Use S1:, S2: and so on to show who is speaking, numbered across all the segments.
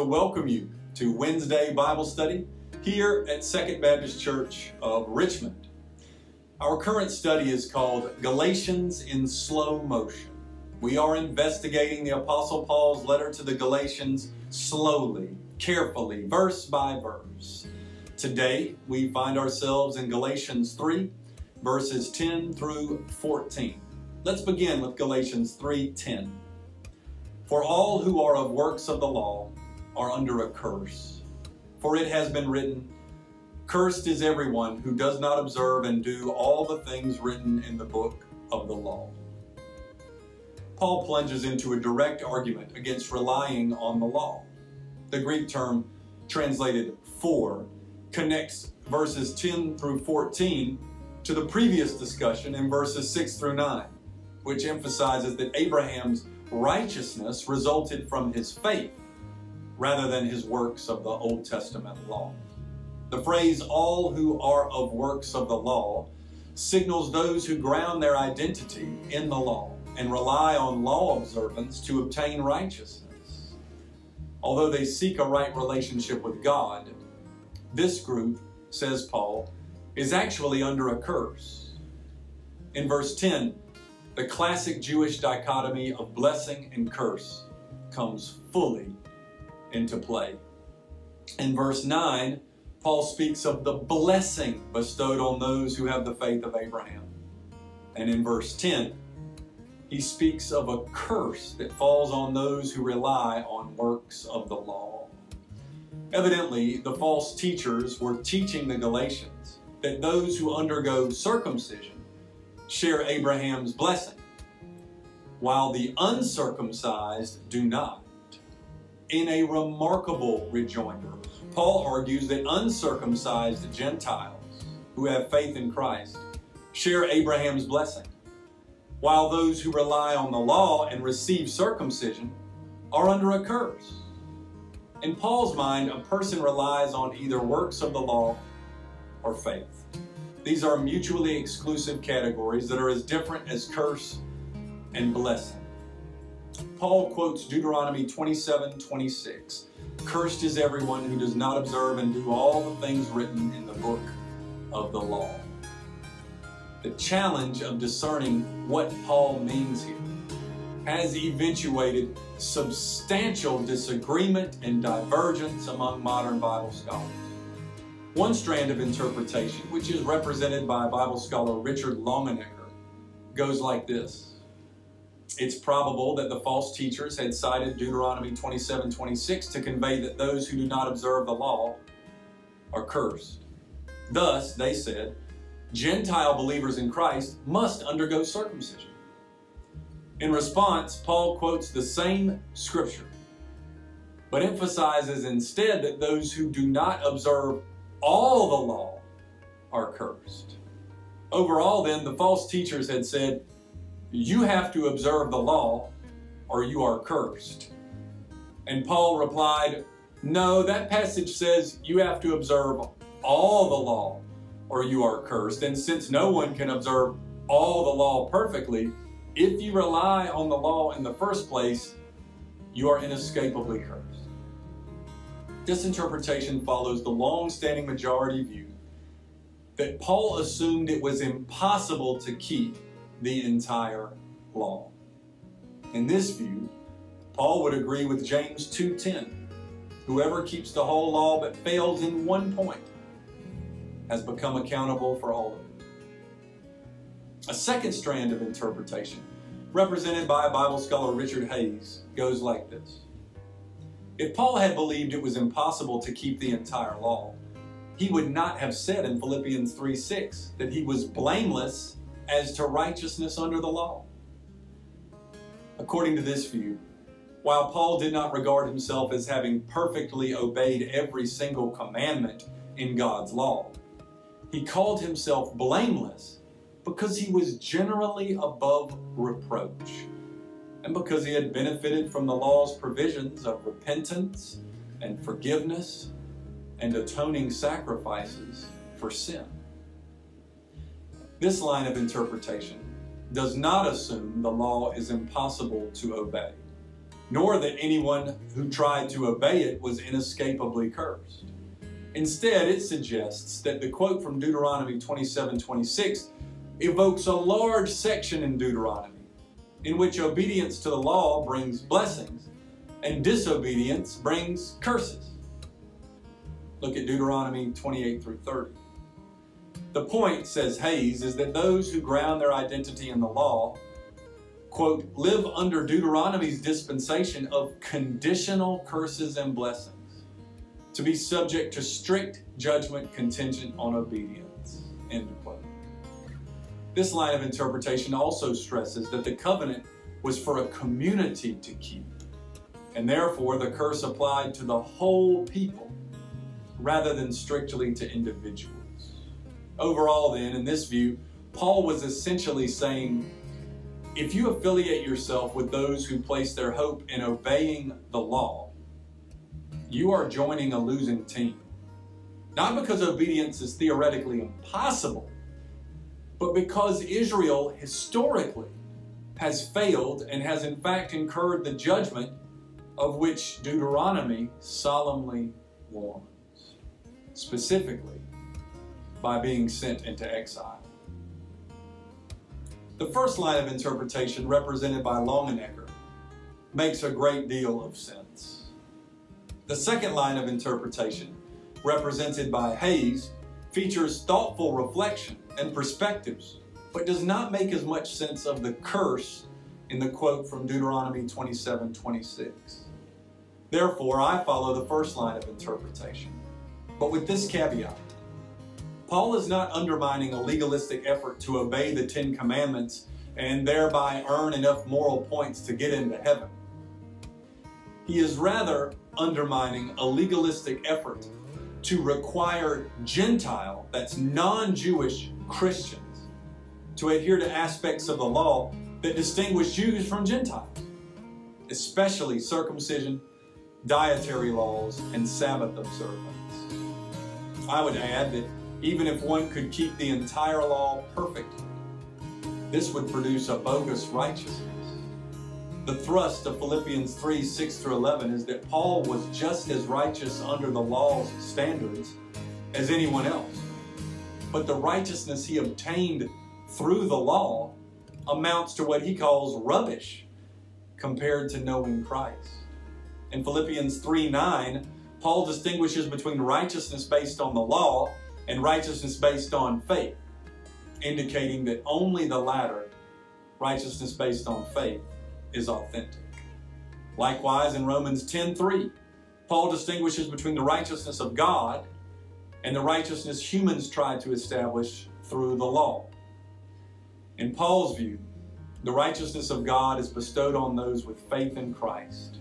S1: to welcome you to Wednesday Bible Study here at Second Baptist Church of Richmond. Our current study is called Galatians in Slow Motion. We are investigating the Apostle Paul's letter to the Galatians slowly, carefully, verse by verse. Today, we find ourselves in Galatians 3, verses 10 through 14. Let's begin with Galatians 3:10. For all who are of works of the law are under a curse. For it has been written, Cursed is everyone who does not observe and do all the things written in the book of the law. Paul plunges into a direct argument against relying on the law. The Greek term translated for connects verses 10 through 14 to the previous discussion in verses 6 through 9, which emphasizes that Abraham's righteousness resulted from his faith rather than his works of the Old Testament law. The phrase, all who are of works of the law, signals those who ground their identity in the law and rely on law observance to obtain righteousness. Although they seek a right relationship with God, this group, says Paul, is actually under a curse. In verse 10, the classic Jewish dichotomy of blessing and curse comes fully into play. In verse 9, Paul speaks of the blessing bestowed on those who have the faith of Abraham. And in verse 10, he speaks of a curse that falls on those who rely on works of the law. Evidently, the false teachers were teaching the Galatians that those who undergo circumcision share Abraham's blessing, while the uncircumcised do not. In a remarkable rejoinder, Paul argues that uncircumcised Gentiles who have faith in Christ share Abraham's blessing, while those who rely on the law and receive circumcision are under a curse. In Paul's mind, a person relies on either works of the law or faith. These are mutually exclusive categories that are as different as curse and blessing. Paul quotes Deuteronomy 27 26. Cursed is everyone who does not observe and do all the things written in the book of the law. The challenge of discerning what Paul means here has eventuated substantial disagreement and divergence among modern Bible scholars. One strand of interpretation, which is represented by Bible scholar Richard Longenecker, goes like this. It's probable that the false teachers had cited Deuteronomy 27 26 to convey that those who do not observe the law are cursed. Thus, they said, Gentile believers in Christ must undergo circumcision. In response, Paul quotes the same scripture, but emphasizes instead that those who do not observe all the law are cursed. Overall, then, the false teachers had said, You have to observe the law or you are cursed. And Paul replied, No, that passage says you have to observe all the law or you are cursed. And since no one can observe all the law perfectly, if you rely on the law in the first place, you are inescapably cursed. This interpretation follows the long-standing majority view that Paul assumed it was impossible to keep the entire law. In this view, Paul would agree with James 2.10. Whoever keeps the whole law but fails in one point has become accountable for all of it. A second strand of interpretation, represented by Bible scholar Richard Hays, goes like this. If Paul had believed it was impossible to keep the entire law, he would not have said in Philippians 3:6 that he was blameless as to righteousness under the law. According to this view, while Paul did not regard himself as having perfectly obeyed every single commandment in God's law, he called himself blameless because he was generally above reproach and because he had benefited from the law's provisions of repentance and forgiveness and atoning sacrifices for sin. This line of interpretation does not assume the law is impossible to obey. nor that anyone who tried to obey it was inescapably cursed. Instead, it suggests that the quote from Deuteronomy 27 26 evokes a large section in Deuteronomy in which obedience to the law brings blessings and disobedience brings curses. Look at Deuteronomy 28 through 30. The point, says Hays, is that those who ground their identity in the law, quote, live under Deuteronomy's dispensation of conditional curses and blessings, to be subject to strict judgment contingent on obedience, end quote. This line of interpretation also stresses that the covenant was for a community to keep, and therefore the curse applied to the whole people rather than strictly to individuals. Overall, then, in this view, Paul was essentially saying if you affiliate yourself with those who place their hope in obeying the law, you are joining a losing team. Not because obedience is theoretically impossible, but because Israel historically has failed and has in fact incurred the judgment of which Deuteronomy solemnly warns. Specifically, by being sent into exile. The first line of interpretation, represented by Longenecker, makes a great deal of sense. The second line of interpretation, represented by Hays, features thoughtful reflection and perspectives, but does not make as much sense of the curse in the quote from Deuteronomy 27 26. Therefore, I follow the first line of interpretation, but with this caveat Paul is not undermining a legalistic effort to obey the Ten Commandments and thereby earn enough moral points to get into heaven. He is rather undermining a legalistic effort to require Gentile, that's non Jewish Christians, to adhere to aspects of the law that distinguish Jews from Gentiles, especially circumcision, dietary laws, and Sabbath observance. I would add that even if one could keep the entire law perfectly. This would produce a bogus righteousness. The thrust of Philippians 3 6 through 11 is that Paul was just as righteous under the law's standards as anyone else. But the righteousness he obtained through the law amounts to what he calls rubbish compared to knowing Christ. In Philippians 3 9, Paul distinguishes between righteousness based on the law and righteousness based on faith, indicating that only the latter, righteousness based on faith, is authentic. Likewise, in Romans 10:3, Paul distinguishes between the righteousness of God and the righteousness humans try to establish through the law. In Paul's view, the righteousness of God is bestowed on those with faith in Christ,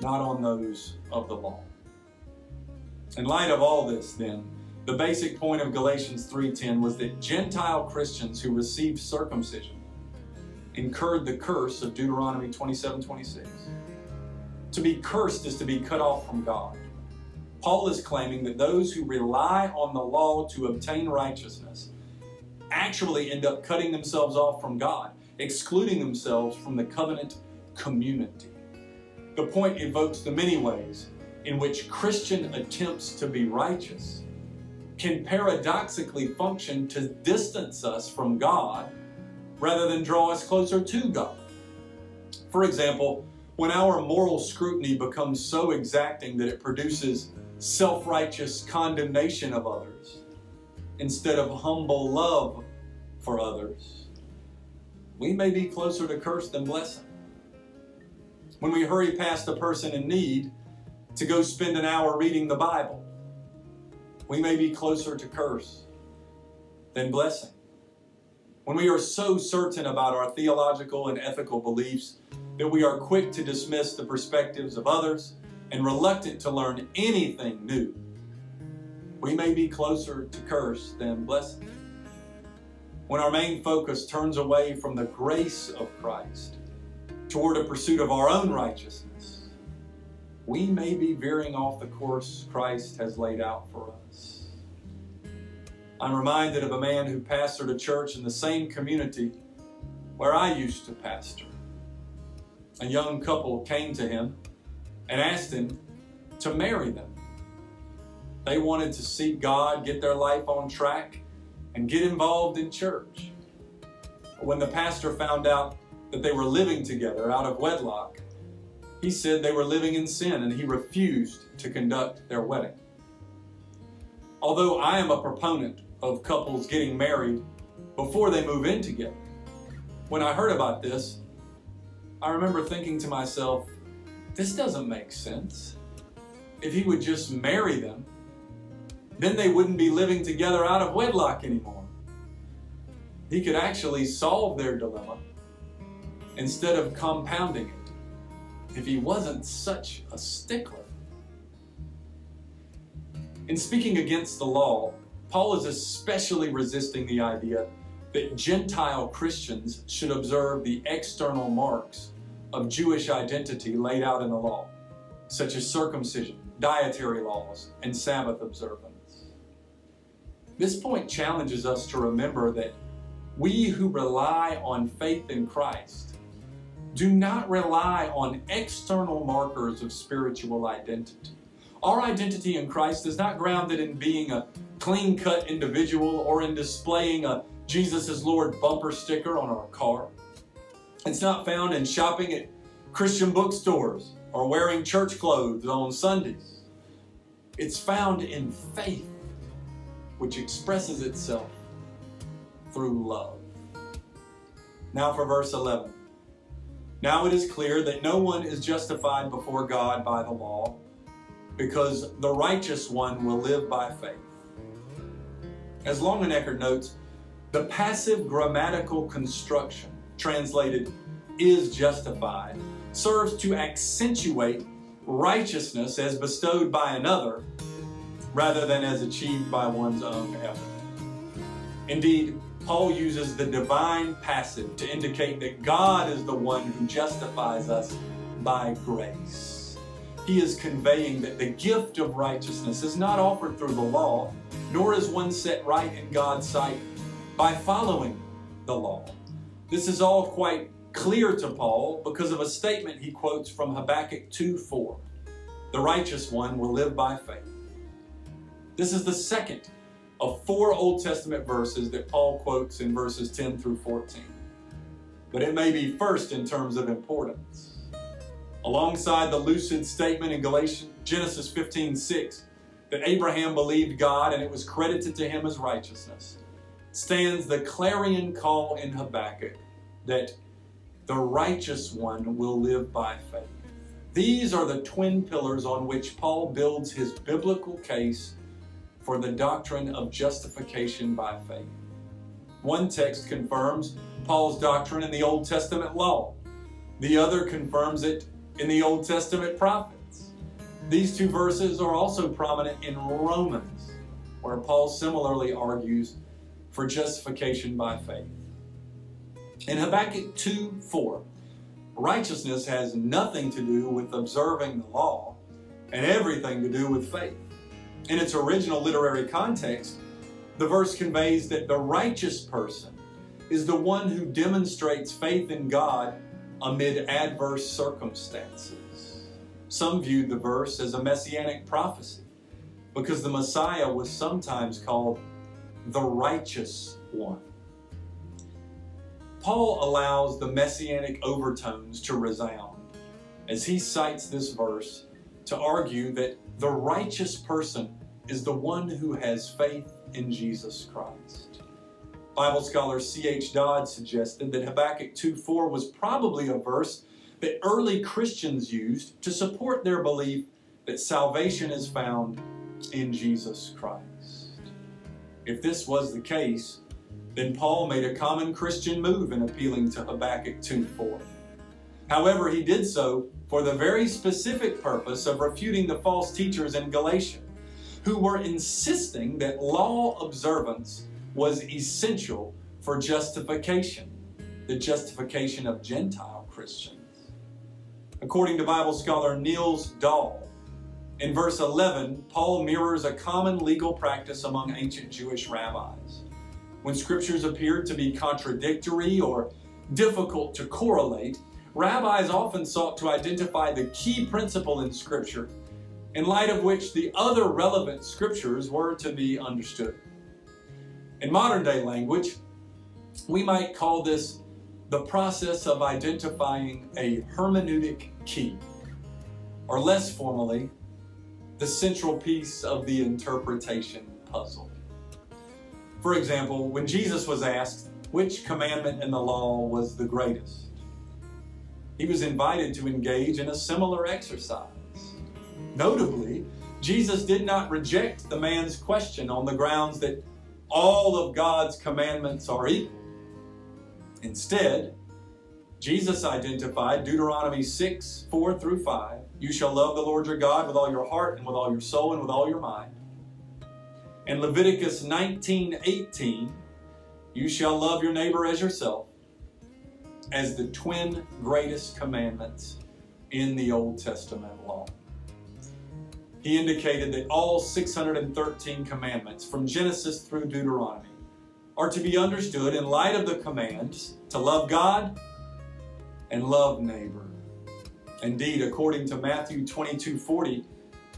S1: not on those of the law. In light of all this, then, the basic point of Galatians 3:10 was that Gentile Christians who received circumcision incurred the curse of Deuteronomy 27:26. To be cursed is to be cut off from God. Paul is claiming that those who rely on the law to obtain righteousness actually end up cutting themselves off from God, excluding themselves from the covenant community. The point evokes the many ways in which Christian attempts to be righteous can paradoxically function to distance us from God rather than draw us closer to God. For example, when our moral scrutiny becomes so exacting that it produces self righteous condemnation of others instead of humble love for others, we may be closer to curse than blessing. When we hurry past a person in need to go spend an hour reading the Bible, we may be closer to curse than blessing. When we are so certain about our theological and ethical beliefs that we are quick to dismiss the perspectives of others and reluctant to learn anything new, we may be closer to curse than blessing. When our main focus turns away from the grace of Christ toward a pursuit of our own righteousness, we may be veering off the course Christ has laid out for us. I'm reminded of a man who pastored a church in the same community where I used to pastor. a young couple came to him and asked him to marry them. They wanted to seek God, get their life on track, and get involved in church. When the pastor found out that they were living together out of wedlock, he said they were living in sin and he refused to conduct their wedding. Although I am a proponent of couples getting married before they move in together, when I heard about this, I remember thinking to myself, this doesn't make sense. If he would just marry them, then they wouldn't be living together out of wedlock anymore. He could actually solve their dilemma instead of compounding it if he wasn't such a stickler. In speaking against the law, Paul is especially resisting the idea that Gentile Christians should observe the external marks of Jewish identity laid out in the law, such as circumcision, dietary laws, and Sabbath observance. This point challenges us to remember that we who rely on faith in Christ do not rely on external markers of spiritual identity. Our identity in Christ is not grounded in being a clean cut individual or in displaying a Jesus is Lord bumper sticker on our car. It's not found in shopping at Christian bookstores or wearing church clothes on Sundays. It's found in faith, which expresses itself through love. Now for verse 11. Now it is clear that no one is justified before God by the law, because the righteous one will live by faith. As Longenecker notes, the passive grammatical construction, translated is justified, serves to accentuate righteousness as bestowed by another rather than as achieved by one's own effort. Indeed, Paul uses the divine passive to indicate that God is the one who justifies us by grace. He is conveying that the gift of righteousness is not offered through the law, nor is one set right in God's sight by following the law. This is all quite clear to Paul because of a statement he quotes from Habakkuk 2 4. The righteous one will live by faith. This is the second of four Old Testament verses that Paul quotes in verses 10 through 14. But it may be first in terms of importance. Alongside the lucid statement in Galatians, Genesis 15 6, that Abraham believed God and it was credited to him as righteousness, stands the clarion call in Habakkuk that the righteous one will live by faith. These are the twin pillars on which Paul builds his biblical case for the doctrine of justification by faith. One text confirms Paul's doctrine in the Old Testament law. The other confirms it in the Old Testament prophets. These two verses are also prominent in Romans, where Paul similarly argues for justification by faith. In Habakkuk 2 4, righteousness has nothing to do with observing the law and everything to do with faith. In its original literary context, the verse conveys that the righteous person is the one who demonstrates faith in God amid adverse circumstances. Some viewed the verse as a messianic prophecy because the Messiah was sometimes called the righteous one. Paul allows the messianic overtones to resound as he cites this verse to argue that the righteous person is the one who has faith in Jesus Christ. Bible scholar C.H. Dodd suggested that Habakkuk 2:4 was probably a verse that early Christians used to support their belief that salvation is found in Jesus Christ. If this was the case, then Paul made a common Christian move in appealing to Habakkuk 2:4. However, he did so for the very specific purpose of refuting the false teachers in Galatia, who were insisting that law observance was essential for justification, the justification of Gentile Christians. According to Bible scholar Nils Dahl, in verse 11, Paul mirrors a common legal practice among ancient Jewish rabbis. When scriptures appeared to be contradictory or difficult to correlate, rabbis often sought to identify the key principle in Scripture, in light of which the other relevant Scriptures were to be understood. In modern day language, we might call this the process of identifying a hermeneutic key, or less formally, the central piece of the interpretation puzzle. For example, when Jesus was asked which commandment in the law was the greatest, he was invited to engage in a similar exercise. Notably, Jesus did not reject the man's question on the grounds that all of God's commandments are equal. Instead, Jesus identified Deuteronomy 6, 4 through 5. You shall love the Lord your God with all your heart and with all your soul and with all your mind. And Leviticus 19, 18. You shall love your neighbor as yourself as the twin greatest commandments in the Old Testament law. He indicated that all 613 commandments from Genesis through Deuteronomy are to be understood in light of the commands to love God and love neighbor. Indeed, according to Matthew 22 40,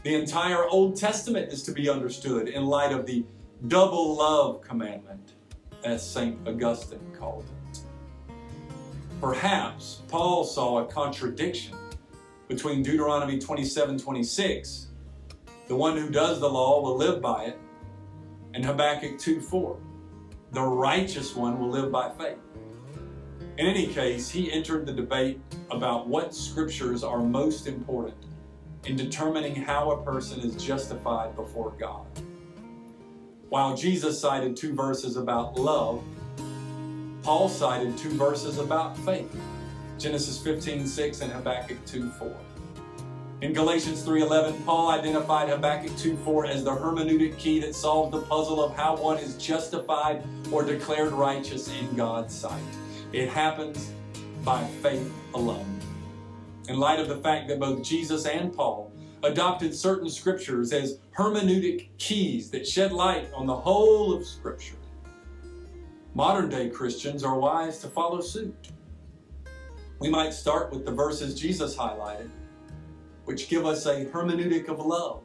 S1: the entire Old Testament is to be understood in light of the double love commandment, as St. Augustine called it. Perhaps Paul saw a contradiction between Deuteronomy 27 26, the one who does the law will live by it, and Habakkuk 2 4, the righteous one will live by faith. In any case, he entered the debate about what scriptures are most important in determining how a person is justified before God. While Jesus cited two verses about love, Paul cited two verses about faith Genesis 15 6 and Habakkuk 2 4. In Galatians 3:11, Paul identified Habakkuk 2:4 as the hermeneutic key that solves the puzzle of how one is justified or declared righteous in God's sight. It happens by faith alone. In light of the fact that both Jesus and Paul adopted certain scriptures as hermeneutic keys that shed light on the whole of Scripture, modern day Christians are wise to follow suit. We might start with the verses Jesus highlighted, which give us a hermeneutic of love.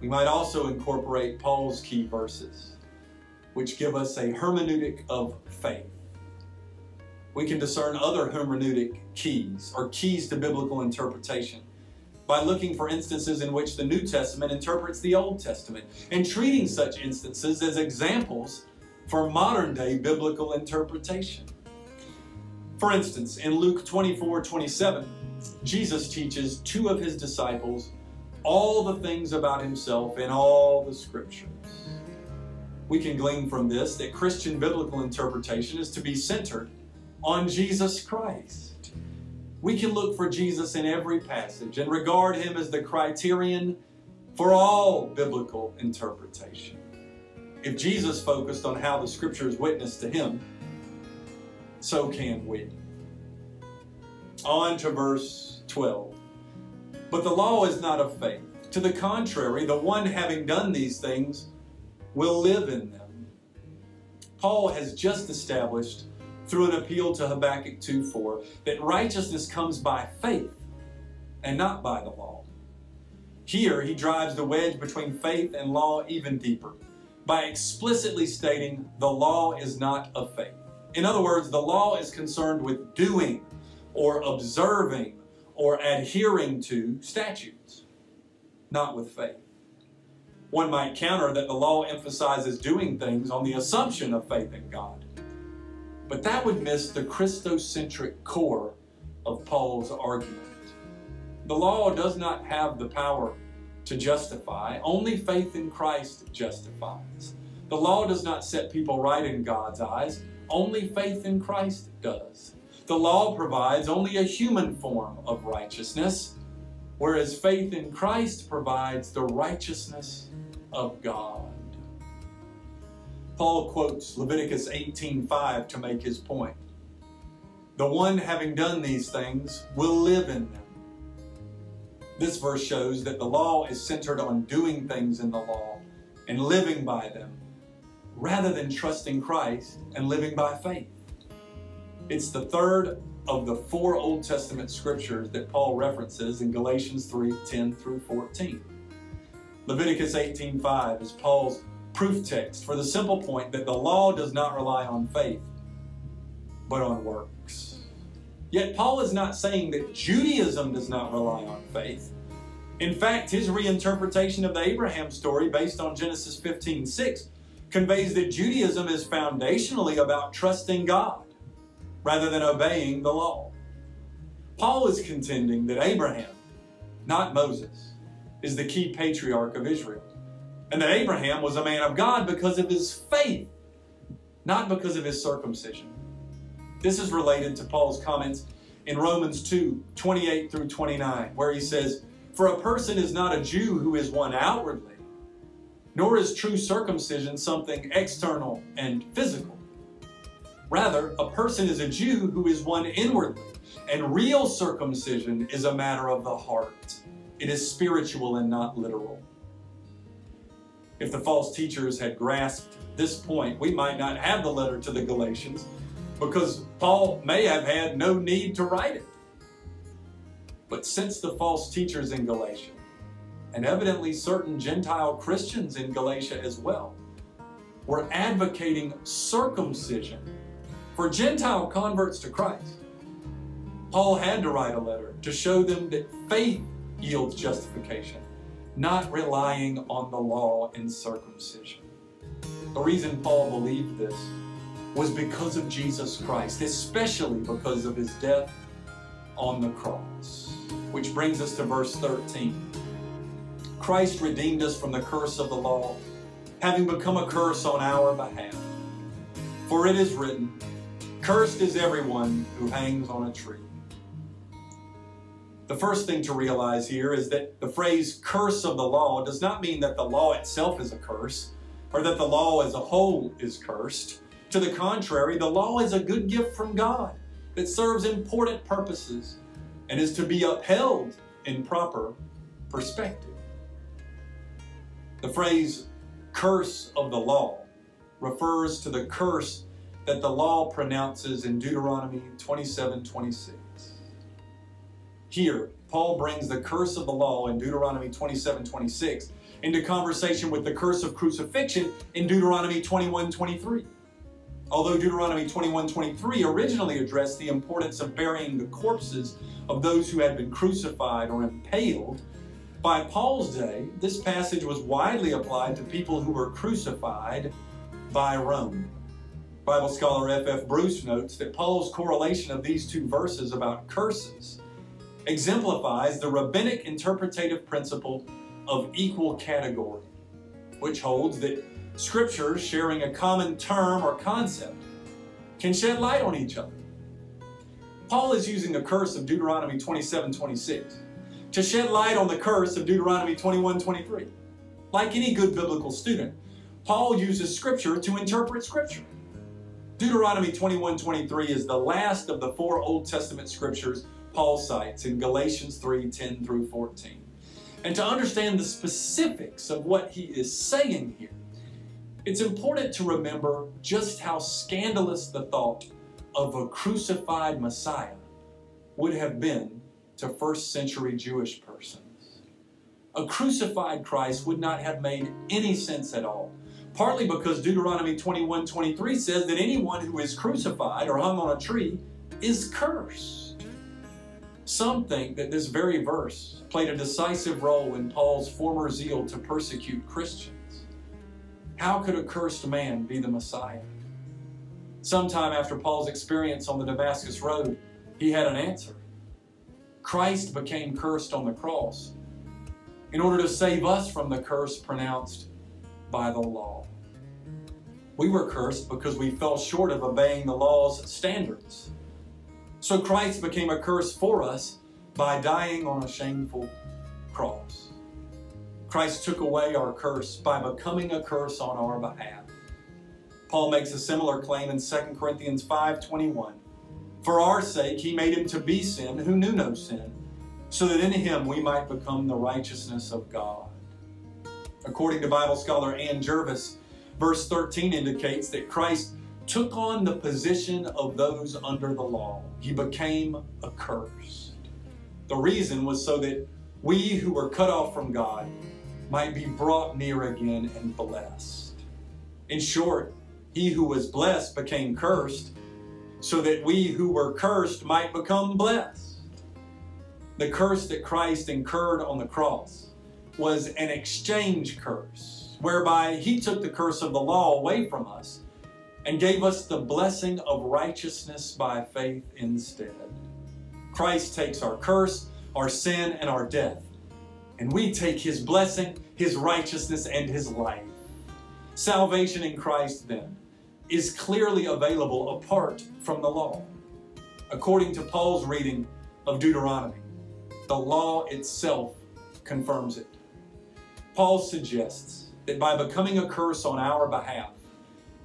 S1: We might also incorporate Paul's key verses, which give us a hermeneutic of faith we can discern other hermeneutic keys or keys to biblical interpretation by looking for instances in which the New Testament interprets the Old Testament and treating such instances as examples for modern day biblical interpretation. For instance, in Luke 24 27, Jesus teaches two of his disciples all the things about himself in all the scriptures. We can glean from this that Christian biblical interpretation is to be centered on Jesus Christ. We can look for Jesus in every passage and regard him as the criterion for all biblical interpretation. If Jesus focused on how the scriptures witness to him, so can we. On to verse 12. But the law is not of faith. To the contrary, the one having done these things will live in them. Paul has just established through an appeal to Habakkuk 2 4 that righteousness comes by faith and not by the law. Here, he drives the wedge between faith and law even deeper by explicitly stating the law is not of faith. In other words, the law is concerned with doing or observing or adhering to statutes, not with faith. One might counter that the law emphasizes doing things on the assumption of faith in God. But that would miss the Christocentric core of Paul's argument. The law does not have the power to justify, only faith in Christ justifies. The law does not set people right in God's eyes, only faith in Christ does. The law provides only a human form of righteousness, whereas faith in Christ provides the righteousness of God. Paul quotes Leviticus 18:5 to make his point. The one having done these things will live in them. This verse shows that the law is centered on doing things in the law and living by them, rather than trusting Christ and living by faith. It's the third of the four Old Testament scriptures that Paul references in Galatians 3 10 through 14. Leviticus 18:5 is Paul's proof text for the simple point that the law does not rely on faith, but on works. Yet Paul is not saying that Judaism does not rely on faith. In fact, his reinterpretation of the Abraham story based on Genesis 15:6 conveys that Judaism is foundationally about trusting God rather than obeying the law. Paul is contending that Abraham, not Moses, is the key patriarch of Israel, and that Abraham was a man of God because of his faith, not because of his circumcision. This is related to Paul's comments in Romans 2 28 through 29, where he says, For a person is not a Jew who is one outwardly, nor is true circumcision something external and physical Rather, a person is a Jew who is one inwardly, and real circumcision is a matter of the heart. It is spiritual and not literal. If the false teachers had grasped this point, we might not have the letter to the Galatians because Paul may have had no need to write it. But since the false teachers in Galatia, and evidently certain Gentile Christians in Galatia as well, were advocating circumcision for Gentile converts to Christ, Paul had to write a letter to show them that faith yields justification, not relying on the law and circumcision. The reason Paul believed this was because of Jesus Christ, especially because of his death on the cross. Which brings us to verse 13. Christ redeemed us from the curse of the law, having become a curse on our behalf. For it is written, Cursed is everyone who hangs on a tree. The first thing to realize here is that the phrase curse of the law does not mean that the law itself is a curse or that the law as a whole is cursed. To the contrary, the law is a good gift from God that serves important purposes and is to be upheld in proper perspective. The phrase curse of the law refers to the curse that the law pronounces in Deuteronomy 27 26. Here, Paul brings the curse of the law in Deuteronomy 27 26 into conversation with the curse of crucifixion in Deuteronomy 21 23. Although Deuteronomy 21:23 originally addressed the importance of burying the corpses of those who had been crucified or impaled, by Paul's day, this passage was widely applied to people who were crucified by Rome. Bible scholar F.F. Bruce notes that Paul's correlation of these two verses about curses exemplifies the rabbinic interpretative principle of equal category, which holds that scriptures sharing a common term or concept can shed light on each other. Paul is using the curse of Deuteronomy 27 26 to shed light on the curse of Deuteronomy 21 23. Like any good biblical student, Paul uses scripture to interpret scripture. Deuteronomy 21 23 is the last of the four Old Testament scriptures Paul cites in Galatians 3 10 through 14. And to understand the specifics of what he is saying here, it's important to remember just how scandalous the thought of a crucified Messiah would have been to first century Jewish persons. A crucified Christ would not have made any sense at all partly because Deuteronomy 21 23 says that anyone who is crucified or hung on a tree is cursed. Some think that this very verse played a decisive role in Paul's former zeal to persecute Christians. How could a cursed man be the Messiah? Sometime after Paul's experience on the Damascus Road, he had an answer. Christ became cursed on the cross in order to save us from the curse pronounced by the law. We were cursed because we fell short of obeying the law's standards. So Christ became a curse for us by dying on a shameful cross. Christ took away our curse by becoming a curse on our behalf. Paul makes a similar claim in 2 Corinthians 5:21. For our sake he made him to be sin who knew no sin, so that in him we might become the righteousness of God. According to Bible scholar Ann Jervis, verse 13 indicates that Christ took on the position of those under the law. He became accursed. The reason was so that we who were cut off from God might be brought near again and blessed. In short, he who was blessed became cursed so that we who were cursed might become blessed. The curse that Christ incurred on the cross was an exchange curse, whereby he took the curse of the law away from us and gave us the blessing of righteousness by faith instead. Christ takes our curse, our sin, and our death, and we take his blessing, his righteousness, and his life. Salvation in Christ, then, is clearly available apart from the law. According to Paul's reading of Deuteronomy, the law itself confirms it. Paul suggests that by becoming a curse on our behalf,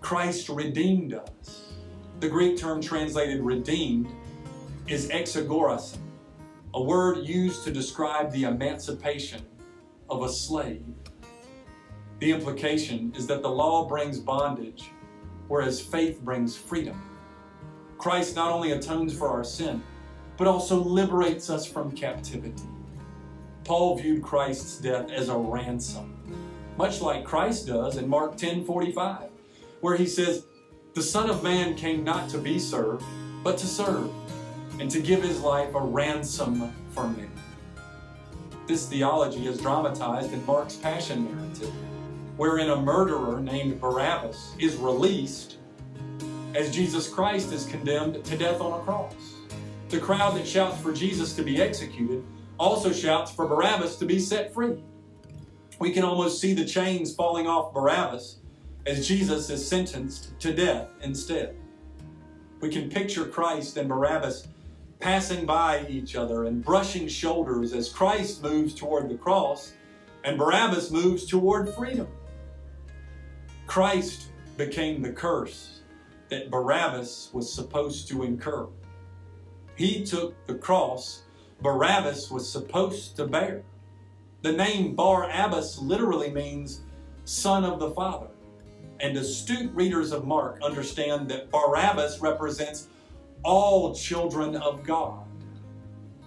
S1: Christ redeemed us. The Greek term translated redeemed is exagorasin, a word used to describe the emancipation of a slave. The implication is that the law brings bondage, whereas faith brings freedom. Christ not only atones for our sin, but also liberates us from captivity. Paul viewed Christ's death as a ransom, much like Christ does in Mark 10 45, where he says, The Son of Man came not to be served, but to serve, and to give his life a ransom for many. This theology is dramatized in Mark's Passion narrative, wherein a murderer named Barabbas is released as Jesus Christ is condemned to death on a cross. The crowd that shouts for Jesus to be executed also shouts for Barabbas to be set free. We can almost see the chains falling off Barabbas as Jesus is sentenced to death instead. We can picture Christ and Barabbas passing by each other and brushing shoulders as Christ moves toward the cross and Barabbas moves toward freedom. Christ became the curse that Barabbas was supposed to incur. He took the cross Barabbas was supposed to bear. The name Barabbas literally means son of the Father. And astute readers of Mark understand that Barabbas represents all children of God.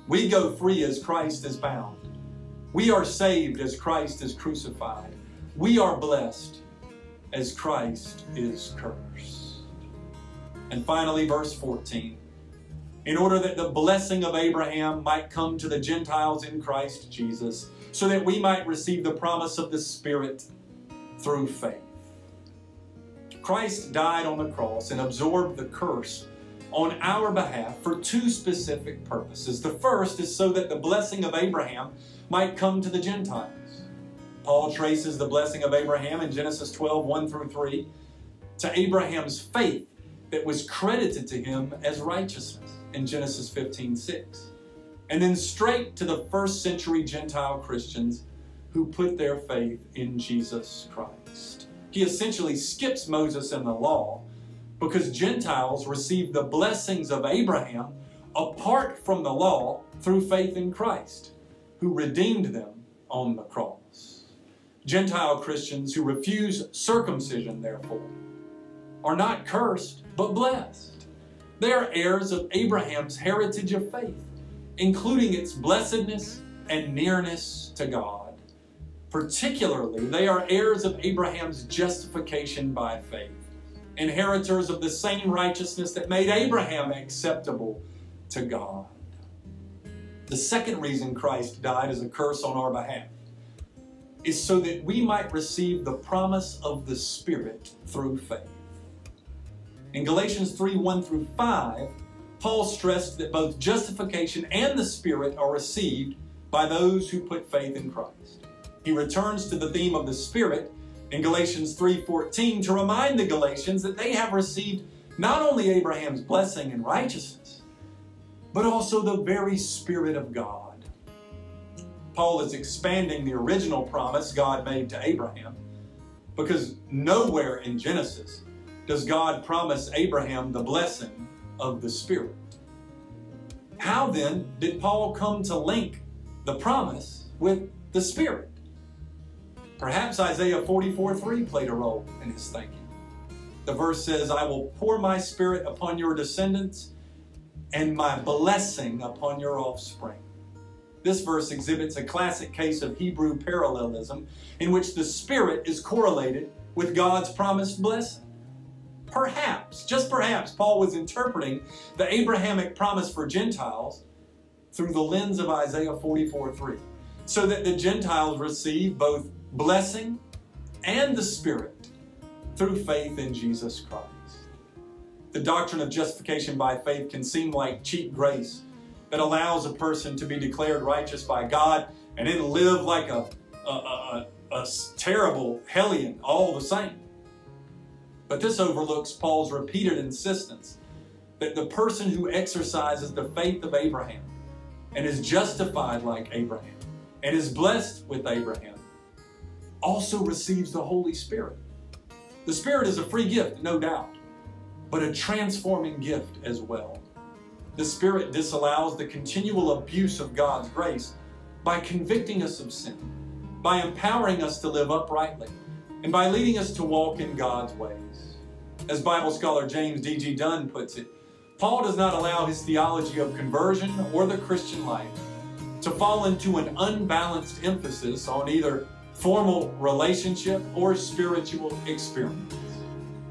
S1: We go free as Christ is bound. We are saved as Christ is crucified. We are blessed as Christ is cursed. And finally, verse 14 in order that the blessing of Abraham might come to the Gentiles in Christ Jesus, so that we might receive the promise of the Spirit through faith. Christ died on the cross and absorbed the curse on our behalf for two specific purposes. The first is so that the blessing of Abraham might come to the Gentiles. Paul traces the blessing of Abraham in Genesis 12, 1 through 3, to Abraham's faith that was credited to him as righteousness in Genesis 15 6. And then straight to the first century Gentile Christians who put their faith in Jesus Christ. He essentially skips Moses and the law because Gentiles received the blessings of Abraham apart from the law through faith in Christ, who redeemed them on the cross. Gentile Christians who refuse circumcision, therefore, are not cursed but blessed. They are heirs of Abraham's heritage of faith, including its blessedness and nearness to God. Particularly, they are heirs of Abraham's justification by faith, inheritors of the same righteousness that made Abraham acceptable to God. The second reason Christ died as a curse on our behalf is so that we might receive the promise of the Spirit through faith. In Galatians 3 1 through 5, Paul stressed that both justification and the Spirit are received by those who put faith in Christ. He returns to the theme of the Spirit in Galatians 3:14 to remind the Galatians that they have received not only Abraham's blessing and righteousness, but also the very Spirit of God. Paul is expanding the original promise God made to Abraham because nowhere in Genesis does God promise Abraham the blessing of the Spirit. How then did Paul come to link the promise with the Spirit? Perhaps Isaiah 44 3 played a role in his thinking. The verse says, I will pour my spirit upon your descendants and my blessing upon your offspring. This verse exhibits a classic case of Hebrew parallelism in which the Spirit is correlated with God's promised blessing. Perhaps, just perhaps, Paul was interpreting the Abrahamic promise for Gentiles through the lens of Isaiah 44 3, so that the Gentiles receive both blessing and the Spirit through faith in Jesus Christ. The doctrine of justification by faith can seem like cheap grace that allows a person to be declared righteous by God and then live like a, a, a, a terrible hellion all the same. But this overlooks Paul's repeated insistence that the person who exercises the faith of Abraham and is justified like Abraham and is blessed with Abraham also receives the Holy Spirit. The Spirit is a free gift, no doubt but a transforming gift as well. The Spirit disallows the continual abuse of God's grace by convicting us of sin, by empowering us to live uprightly, and by leading us to walk in God's ways. As Bible scholar James D.G. Dunn puts it, Paul does not allow his theology of conversion or the Christian life to fall into an unbalanced emphasis on either formal relationship or spiritual experience.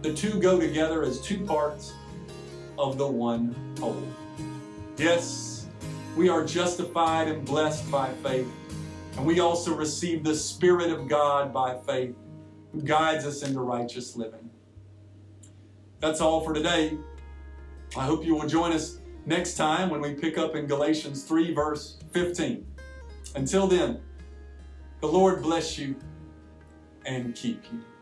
S1: The two go together as two parts of the one whole. Yes, we are justified and blessed by faith, and we also receive the Spirit of God by faith, who guides us into righteous living. That's all for today. I hope you will join us next time when we pick up in Galatians 3, verse 15. Until then, the Lord bless you and keep you.